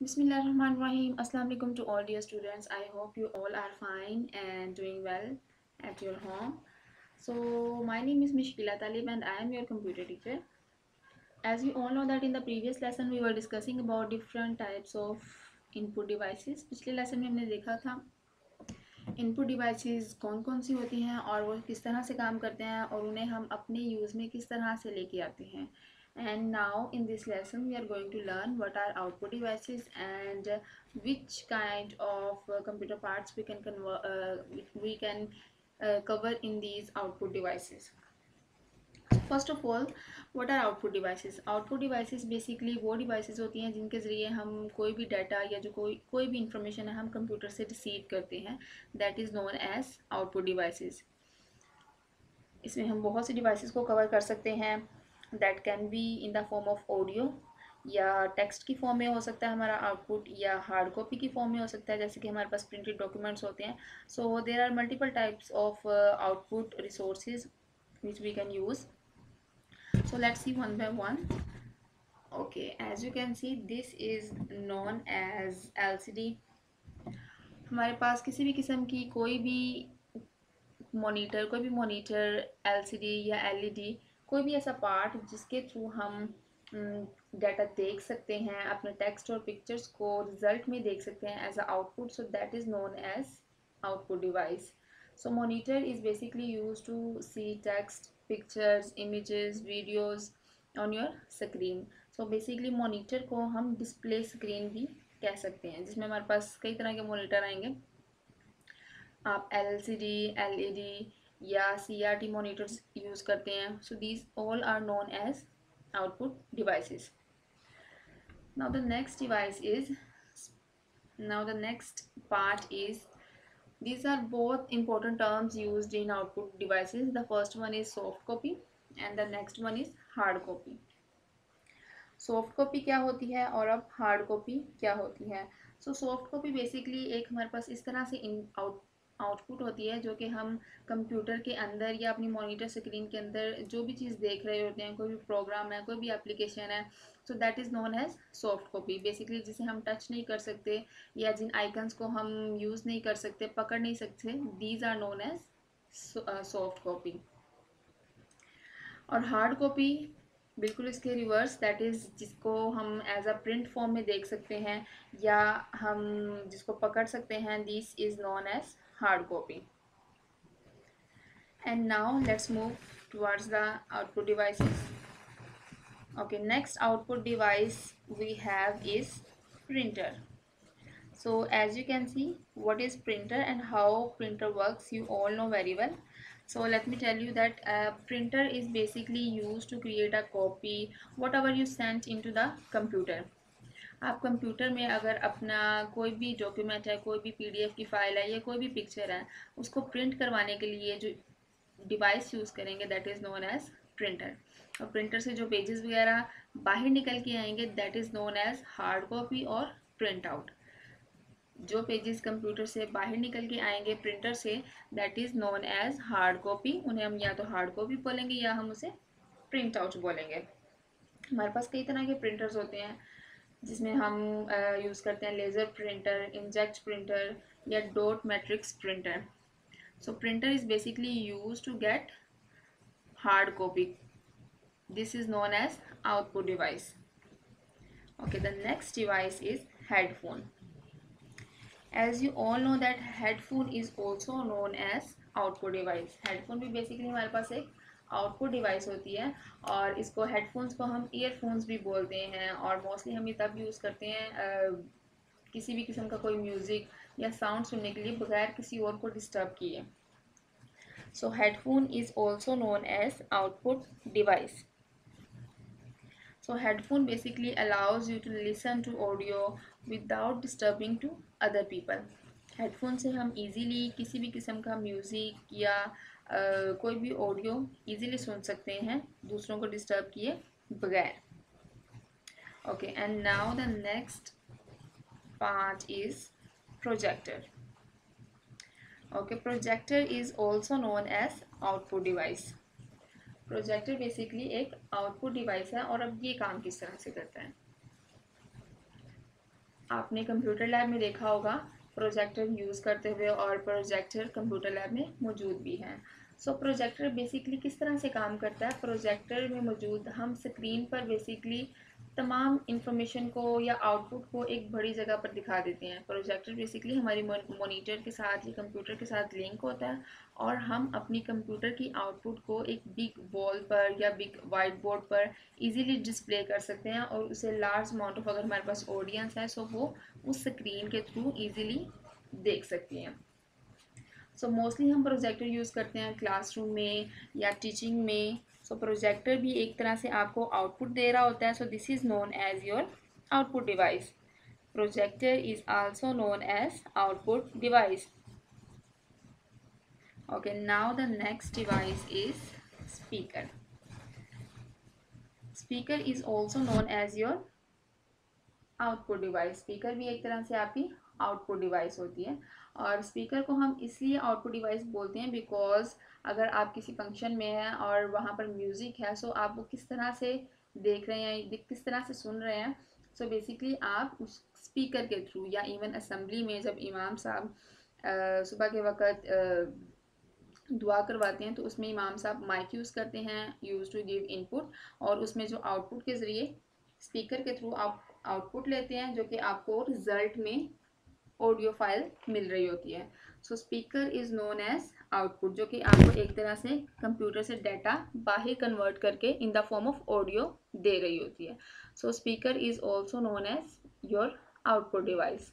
Bismillahirrahmanirrahim. Assalamu alaikum to all dear students. I hope you all are fine and doing well at your home. So my name is Mishkila Talib and I am your computer teacher. As you all know that in the previous lesson we were discussing about different types of input devices. पिछले lesson में हमने देखा था input devices कौन कौन सी होती हैं और वो किस तरह से काम करते हैं और उन्हें हम अपने यूज़ में किस तरह से लेके आते हैं and now in this lesson we are going to learn what are output devices and uh, which kind of uh, computer parts we can convert uh, we can uh, cover in these output devices first of all what are output devices output devices basically वो devices होती हैं जिनके ज़रिए हम कोई भी data या जो कोई कोई भी इंफॉर्मेशन है हम कंप्यूटर से रिसीव करते हैं that is known as output devices इसमें हम बहुत सी डिवाइसेस को कवर कर सकते हैं that can be in the form of audio या टेक्स्ट की फॉर्म में हो सकता है हमारा आउटपुट या हार्ड कॉपी की फॉर्म में हो सकता है, जैसे कि हमारे पास प्रिंटेड डॉक्यूमेंट्स होते हैं। So there are multiple types of output resources can use so, let's see one by one. Okay, as you can see, this is known as LCD हमारे पास किसी भी किस्म की कोई भी मॉनिटर कोई भी मॉनिटर एलसीडी या एलईडी कोई भी ऐसा पार्ट जिसके थ्रू हम डाटा हम्म, देख सकते हैं अपने टेक्स्ट और पिक्चर्स को रिज़ल्ट में देख सकते हैं as a output so that is known as output device so monitor is basically use to see text pictures images videos on your screen so basically monitor को हम डिस्प्ले स्क्रीन भी कह सकते हैं जिसमें हमारे पास कई तरह के मोनीटर आएँगे। आप L C D L E D या C R T monitors use करते हैं। So these all are known as output devices now the next device is now the next part is these are both important terms used in output devices. The first one is soft copy and the next one is hard copy. Soft copy क्या होती है और अब hard copy क्या होती है? So soft copy basically एक हमारे पास इस तरह से इन आउटपुट होती है जो कि हम कंप्यूटर के अंदर या अपनी मॉनिटर स्क्रीन के अंदर जो भी चीज़ देख रहे होते हैं, कोई भी प्रोग्राम है, कोई भी एप्लीकेशन है so that is known as soft copy basically जिसे हम टच नहीं कर सकते या जिन आइकन्स को हम यूज़ नहीं कर सकते, पकड़ नहीं सकते these are known as soft copy और हार्ड कॉपी बिल्कुल इसके रिवर्स दैट इज़ जिसको हम एज अ प्रिंट फॉर्म में देख सकते हैं या हम जिसको पकड़ सकते हैं this is known as hard copy. And now let's move towards the output devices. Okay next output device we have is printer. So as you can see what is printer and how printer works you all know very well. So let me tell you that a printer is basically used to create a copy whatever you sent into the computer आप computer में अगर अपना कोई भी document है, कोई भी PDF की फ़ाइल है या कोई भी पिक्चर है, उसको प्रिंट करवाने के लिए जो डिवाइस यूज़ करेंगे that is known as printer और प्रिंटर से जो पेजेस वगैरह बाहर निकल के आएँगे that is known as hard copy और प्रिंट आउट जो पेजेस कंप्यूटर से बाहर निकल के आएँगे प्रिंटर से that is known as hard copy उन्हें हम या तो हार्ड कॉपी बोलेंगे या हम उसे प्रिंट आउट बोलेंगे. हमारे पास कई तरह के प्रिंटर्स होते हैं। जिसमें हम यूज़ करते हैं लेज़र प्रिंटर इंजेक्ट प्रिंटर या dot matrix printer so printer is basically use to get hard copy this is known as output device okay the next device is headphone as you all know that headphone is also known as output device headphone भी basically हमारे पास एक output device होती है और इसको headphones को हम ईयरफोन्स भी बोलते हैं और मोस्टली हम ये तब यूज़ करते हैं आ, किसी भी किस्म का कोई म्यूज़िक या साउंड सुनने के लिए बगैर किसी और को डिस्टर्ब किए। So headphone is also known as output device so headphone basically allows you to listen to audio without disturbing to other people. Headphone से हम इजीली किसी भी किस्म का म्यूज़िक या कोई भी ऑडियो इजीली सुन सकते हैं, दूसरों को डिस्टर्ब किए बगैर। Okay and now the next part is projector okay projector is also known as output device projector basically एक आउटपुट डिवाइस है और अब ये काम किस तरह से करता है? आपने कंप्यूटर लैब में देखा होगा प्रोजेक्टर यूज़ करते हुए और प्रोजेक्टर कंप्यूटर लैब में मौजूद भी हैं। सो प्रोजेक्टर बेसिकली किस तरह से काम करता है? प्रोजेक्टर में मौजूद हम स्क्रीन पर बेसिकली तमाम इंफॉर्मेशन को या आउटपुट को एक बड़ी जगह पर दिखा देते हैं। प्रोजेक्टर बेसिकली हमारी मोनीटर के साथ या कंप्यूटर के साथ लिंक होता है और हम अपनी कंप्यूटर की आउटपुट को एक बिग वॉल पर या बिग वाइट बोर्ड पर इजीली डिस्प्ले कर सकते हैं और उसे लार्ज अमाउंट ऑफ़ अगर हमारे पास ऑडियंस है सो वो उस स्क्रीन के थ्रू ईजिली देख सकती हैं। सो मोस्टली हम प्रोजेक्टर यूज़ करते हैं क्लासरूम में या टीचिंग में। सो प्रोजेक्टर भी एक तरह से आपको आउटपुट दे रहा होता है। So this is known as your output device projector is also known as output device okay, now the next device is speaker. Speaker is also known as your output device. Speaker भी एक तरह से आपकी output device होती है। और speaker को हम इसलिए आउटपुट डिवाइस बोलते हैं बिकॉज़ अगर आप किसी फ़ंक्शन में हैं और वहाँ पर म्यूज़िक है, सो आप वो किस तरह से देख रहे हैं किस तरह से सुन रहे हैं? सो बेसिकली आप उस स्पीकर के थ्रू या इवन असम्बली में जब इमाम साहब सुबह के वक्त दुआ करवाते हैं तो उसमें इमाम साहब माइक यूज़ करते हैं यूज़ टू गिव इनपुट और उसमें जो आउटपुट के ज़रिए स्पीकर के थ्रू आप आउटपुट लेते हैं, जो कि आपको रिज़ल्ट में ऑडियो फ़ाइल मिल रही होती है। So speaker is known as output जो कि आपको एक तरह से कंप्यूटर से डाटा बाहर कन्वर्ट करके in the form of audio दे रही होती है। So speaker is also known as your output device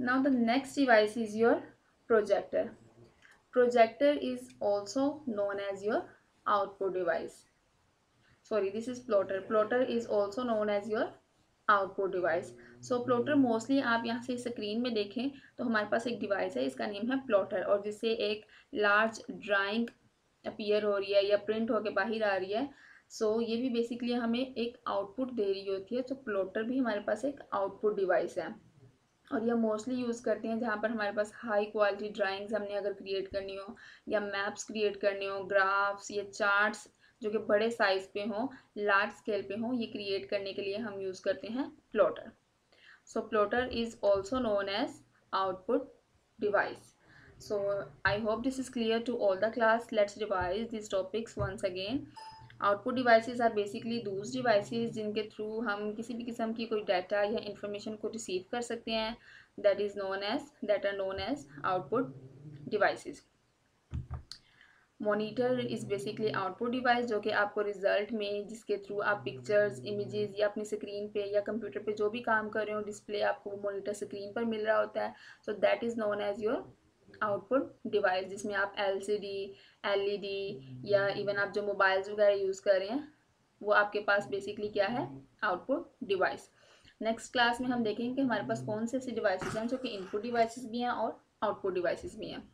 now the next device is your projector projector is also known as your output device sorry this is plotter plotter is also known as your output device so plotter mostly आप यहाँ से screen में देखें तो हमारे पास एक device है इसका नेम है प्लॉटर और जिससे एक लार्ज ड्राइंग अपीयर हो रही है या प्रिंट होकर बाहर आ रही है। सो so, ये भी बेसिकली हमें एक आउटपुट दे रही होती है तो प्लॉटर भी हमारे पास एक आउटपुट डिवाइस है। और यह मोस्टली यूज़ करते हैं जहाँ पर हमारे पास हाई क्वालिटी ड्राइंग्स हमने अगर क्रिएट करनी हो या मैप्स क्रिएट करने हो ग्राफ्स या चार्ट्स जो कि बड़े साइज़ पे हों लार्ज स्केल पे हों, ये क्रिएट करने के लिए हम यूज़ करते हैं plotter so plotter is also known as output device so, i hope this is clear to all the class. Let's revise these topics once again. Output devices are basically those devices जिनके through हम किसी भी किस्म की कोई data या information को receive कर सकते हैं. That is known as that are known as output devices monitor is basically output device जो कि आपको रिज़ल्ट में जिसके थ्रू आप पिक्चर्स इमेजेस या अपनी स्क्रीन पे या कंप्यूटर पे जो भी काम कर रहे हो डिस्प्ले आपको मोनीटर स्क्रीन पर मिल रहा होता है। So that is known as your output device जिसमें आप एलसीडी एलईडी या इवन आप जो मोबाइल्स वगैरह यूज़ कर रहे हैं, वो आपके पास बेसिकली क्या है? आउटपुट डिवाइस नेक्स्ट क्लास में हम देखेंगे कि हमारे पास कौन से ऐसे डिवाइसेस हैं जो कि इनपुट डिवाइसेस भी हैं और आउटपुट डिवाइसेस भी हैं।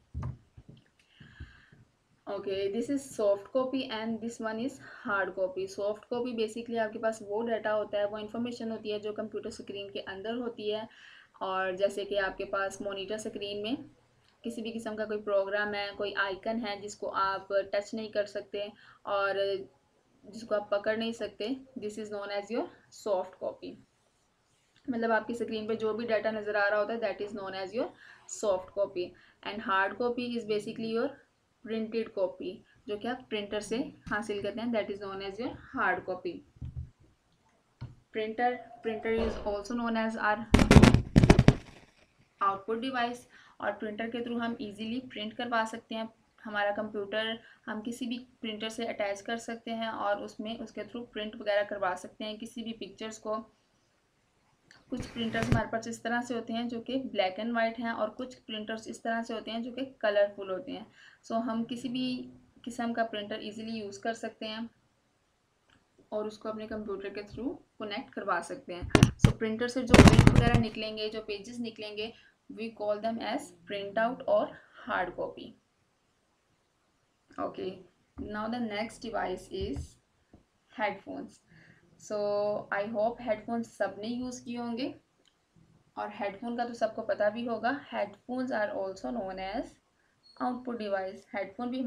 Okay this is soft copy and this one is hard copy soft copy basically आपके पास वो डाटा होता है, वो इन्फॉर्मेशन होती है जो कंप्यूटर स्क्रीन के अंदर होती है। और जैसे कि आपके पास मोनीटर स्क्रीन में किसी भी किस्म का कोई प्रोग्राम है, कोई आइकन है जिसको आप टच नहीं कर सकते और जिसको आप पकड़ नहीं सकते this is known as your soft copy मतलब आपकी स्क्रीन पे जो भी डाटा नज़र आ रहा होता है that is known as your soft copy and hard copy is basically your printed copy जो कि आप प्रिंटर से हासिल करते हैं that is known as your hard copy printer printer is also known as our output device और printer के through हम इजीली प्रिंट करवा सकते हैं। हमारा कंप्यूटर हम किसी भी प्रिंटर से अटैच कर सकते हैं और उसमें उसके थ्रू प्रिंट वगैरह करवा सकते हैं, किसी भी पिक्चर्स को। कुछ प्रिंटर्स हमारे पास इस तरह से होते हैं जो कि ब्लैक एंड वाइट हैं और कुछ प्रिंटर्स इस तरह से होते हैं जो कि कलरफुल होते हैं। सो so, हम किसी भी किस्म का प्रिंटर इजीली यूज़ कर सकते हैं और उसको अपने कंप्यूटर के थ्रू कनेक्ट करवा सकते हैं। सो so, प्रिंटर से जो प्रिंट वगैरह निकलेंगे जो पेजेस निकलेंगे we call them as print out और hard copy okay now the next device is headphones so I hope headphone सबने यूज़ किए होंगे। और हेडफोन का तो सबको पता भी होगा headphones are also known as output device headphone भी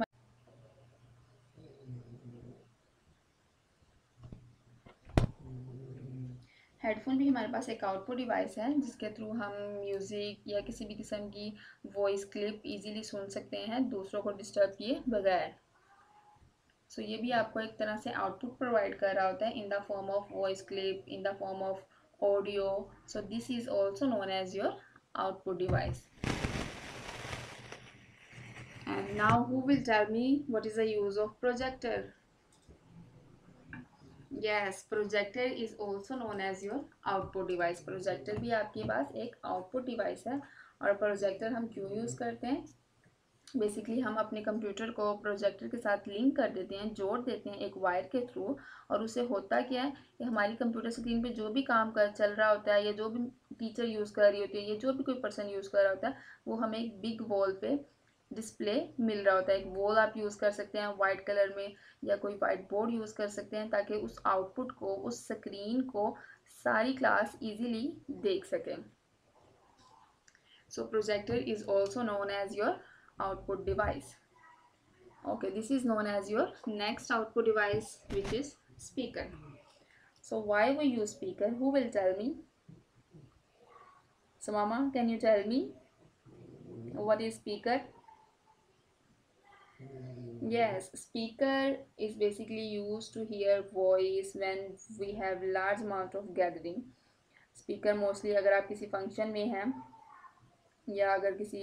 हेडफोन भी हमारे पास एक आउटपुट डिवाइस है, जिसके थ्रू हम म्यूज़िक या किसी भी किस्म की वॉइस क्लिप इजीली सुन सकते हैं, दूसरों को डिस्टर्ब किए बगैर। सो ये भी आपको एक तरह से आउटपुट प्रोवाइड कर रहा होता है in the form of voice clip in the form of audio so this is also known as your output device and now who will tell me what is the use of projector yes projector is also known as your output device projector भी आपके पास एक output device है और projector हम क्यों use करते हैं? Basically हम अपने कंप्यूटर को प्रोजेक्टर के साथ लिंक कर देते हैं, जोड़ देते हैं एक वायर के थ्रू और उससे होता क्या है कि हमारी कंप्यूटर स्क्रीन पे जो भी काम कर, चल रहा होता है या जो भी टीचर यूज़ कर रही होती है या जो भी कोई पर्सन यूज़ कर रहा होता है, वो हमें एक बिग वॉल पे डिस्प्ले मिल रहा होता है। एक वॉल आप यूज़ कर सकते हैं वाइट कलर में या कोई वाइट बोर्ड यूज़ कर सकते हैं ताकि उस आउटपुट को, उस स्क्रीन को सारी क्लास इजीली देख सकें। So projector is also known as your output device okay this is known as your next output device which is speaker so why we use speaker who will tell me so mama can you tell me what is speaker yes speaker is basically used to hear voice when we have large amount of gathering speaker mostly अगर आप किसी function में हैं या अगर किसी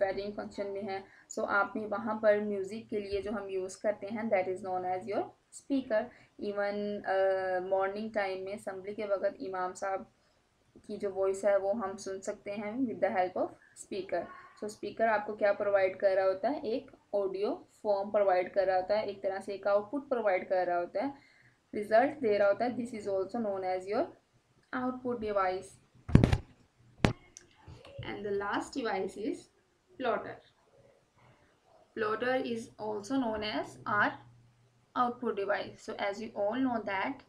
wedding function में है सो so आपने वहाँ पर म्यूज़िक के लिए जो हम यूज़ करते हैं that is known as your speaker even morning time में असम्बली के वक्त इमाम साहब की जो वॉइस है, वो हम सुन सकते हैं with the help of speaker so speaker आपको क्या प्रोवाइड कर रहा होता है? एक ऑडियो फॉर्म प्रोवाइड कर रहा होता है, एक तरह से एक आउटपुट प्रोवाइड कर रहा होता है. रिज़ल्ट दे रहा होता है. This is also known as your output device and the last device is plotter plotter is also known as our output device. So as you all know that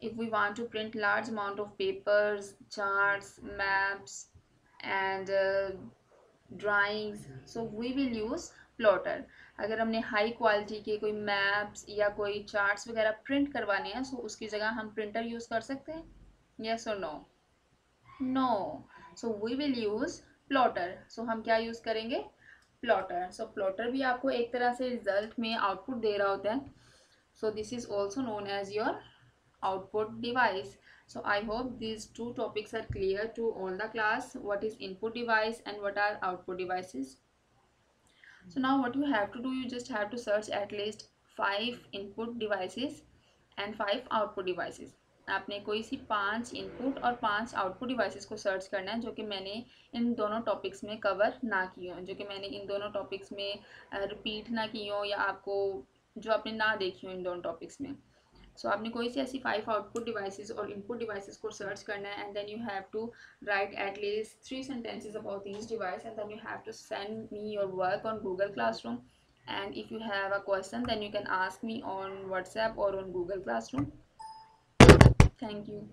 if we want to print large amount of papers charts maps and uh, drawings so we will use plotter अगर हमने high quality के कोई maps या कोई charts वगैरह print करवाने हैं सो उसकी जगह हम प्रिंटर यूज़ कर सकते हैं? यस और no no so we will use plotter so हम क्या यूज़ करेंगे? प्लॉटर सो प्लॉटर भी आपको एक तरह से रिज़ल्ट में आउटपुट दे रहा होता है। So this is also known as your output device so I hope this two topics are clear to all the class what is input device and what are output devices so now what you have to do you just have to search at least five input devices and five output devices आपने कोई सी पाँच input और पाँच output devices को search करना है जो कि मैंने इन दोनों टॉपिक्स में कवर ना किए हो जो कि मैंने इन दोनों टॉपिक्स में रिपीट ना की हों या आपको जो आपने ना देखी हो इन दोनों टॉपिक्स में। सो so, आपने कोई सी ऐसी फाइव आउटपुट डिवाइसेस और इनपुट डिवाइसेस को सर्च करना है and then you have to write at least three sentences about this device and then you have to send me your work on Google classroom and if you have a question then you can ask me on whatsapp or on google classroom. Thank you